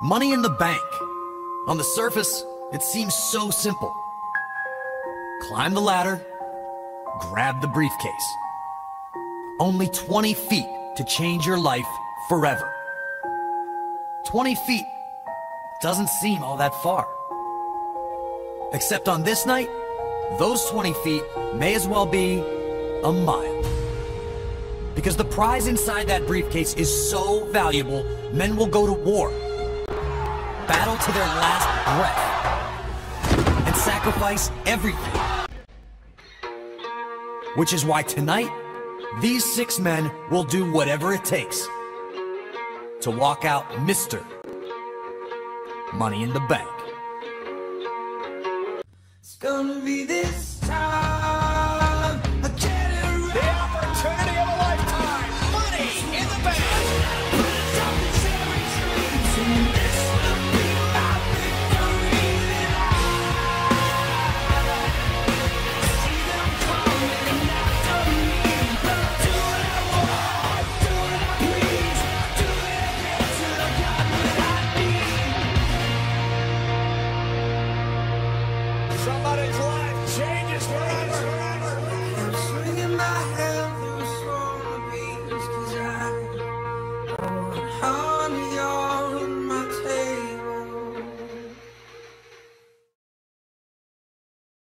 Money in the bank. On the surface, it seems so simple. Climb the ladder, grab the briefcase. Only 20 feet to change your life forever. 20 feet doesn't seem all that far. Except on this night, those 20 feet may as well be a mile. Because the prize inside that briefcase is so valuable, men will go to war, battle to their last breath, and sacrifice everything. Which is why tonight, these six men will do whatever it takes to walk out Mr. Money in the Bank. It's gonna be this time. Somebody's forever.